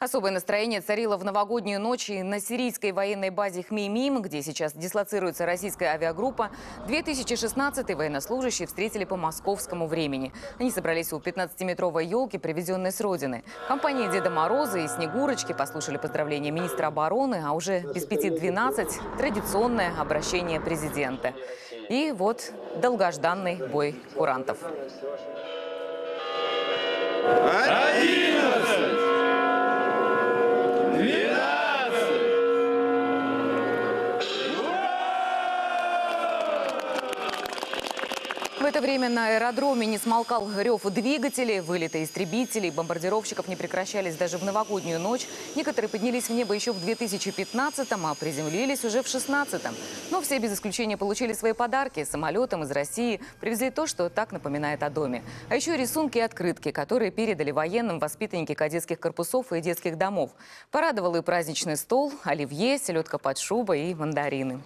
Особое настроение царило в новогоднюю ночь на сирийской военной базе Хмеймим, где сейчас дислоцируется российская авиагруппа. 2016 военнослужащие встретили по московскому времени. Они собрались у 15-метровой елки, привезенной с родины. Компании Деда Мороза и Снегурочки послушали поздравления министра обороны, а уже без пяти 12 традиционное обращение президента. И вот долгожданный бой курантов. Верим! В это время на аэродроме не смолкал рев двигателей, вылеты истребителей, бомбардировщиков не прекращались даже в новогоднюю ночь. Некоторые поднялись в небо еще в 2015-м, а приземлились уже в 16-м. Но все без исключения получили свои подарки. Самолетом из России привезли то, что так напоминает о доме. А еще рисунки и открытки, которые передали военным воспитанники кадетских корпусов и детских домов. Порадовал и праздничный стол, оливье, селедка под шубой и мандарины.